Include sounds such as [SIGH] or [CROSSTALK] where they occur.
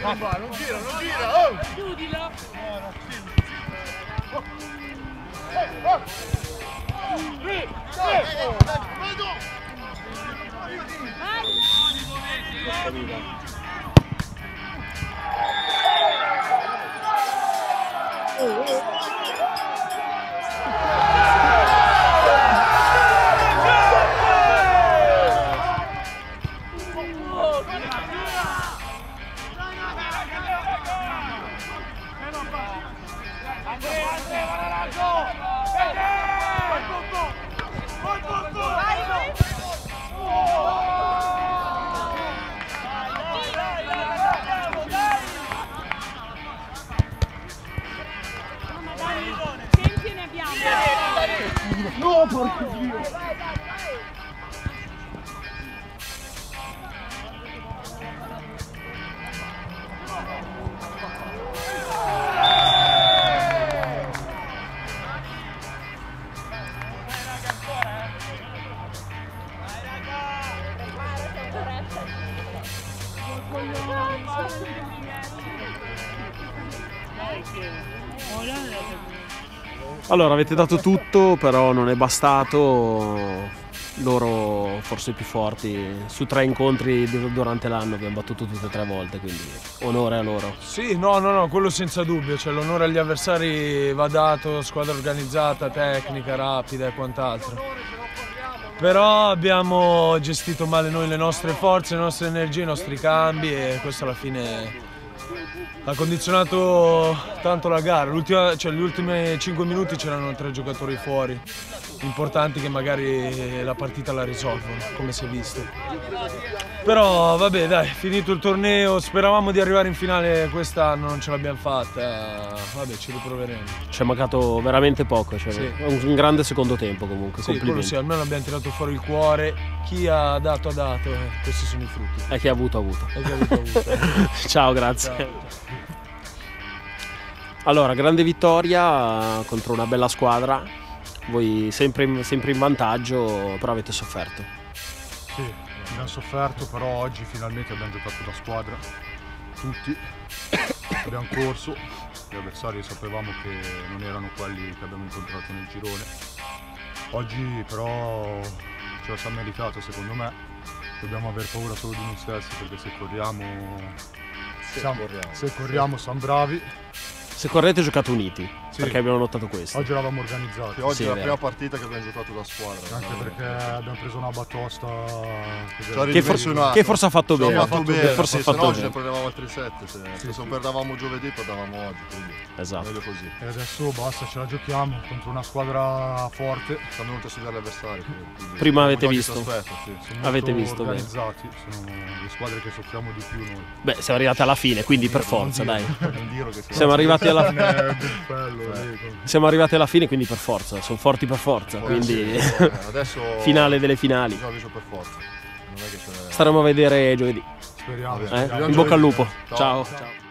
Non va, non gira, non gira! Oh! Chiudilo. Tempi ne No, porco Dio! Allora, avete dato tutto, però non è bastato. Loro forse i più forti. Su tre incontri du- durante l'anno abbiamo battuto tutte e tre volte, quindi onore a loro. Sì, no, no, no, quello senza dubbio, cioè l'onore agli avversari va dato, squadra organizzata, tecnica, rapida e quant'altro. Però abbiamo gestito male noi le nostre forze, le nostre energie, i nostri cambi e questo alla fine ha condizionato tanto la gara. Cioè, gli ultimi 5 minuti c'erano tre giocatori fuori, importanti che magari la partita la risolvono, come si è visto. Però vabbè dai, finito il torneo, speravamo di arrivare in finale quest'anno, non ce l'abbiamo fatta, vabbè ci riproveremo. Ci è mancato veramente poco. Cioè, Sì. Un grande secondo tempo comunque. Sì, complimenti. sì, almeno abbiamo tirato fuori il cuore, chi ha dato ha dato, eh, questi sono i frutti. E chi ha avuto ha avuto. E chi ha avuto ha avuto. [LAUGHS] Ciao, grazie. Ciao. Allora, grande vittoria eh, contro una bella squadra. Voi sempre in, sempre in vantaggio, però avete sofferto. Sì, abbiamo sofferto, però oggi finalmente abbiamo giocato da squadra. Tutti. abbiamo corso. Gli avversari sapevamo che non erano quelli che abbiamo incontrato nel girone. Oggi però ce la siamo meritato secondo me. Dobbiamo aver paura solo di noi stessi perché se corriamo. Siamo- se corriamo siamo bravi. Se correte giocate uniti, Sì. perché abbiamo notato questo. Oggi eravamo organizzati. Oggi Sì, è la prima partita che abbiamo giocato da squadra. Anche perché abbiamo preso una batosta. Che, for- che forse ha fatto bene. fatto bene, Forse sì, ha se fatto no oggi bene. ne prendevamo altri 7. Se, Sì, se sì. non perdavamo giovedì, perdavamo oggi. Quindi Esatto. meglio così. E adesso basta, ce la giochiamo contro una squadra forte. Siamo venuti a studiare gli avversari. quindi Prima avete visto. Avete visto, bene. organizzati, sono le squadre che soffriamo di più noi. Beh, siamo arrivati alla fine, quindi per forza, dai. Siamo arrivati alla è bello, Siamo arrivati alla fine, quindi per forza. Sono forti per forza. Quindi Eh, [LAUGHS] eh, adesso finale delle finali. Staremo a vedere giovedì. Speriamo. Eh? In bocca al lupo. Ciao. Ciao.